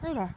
那边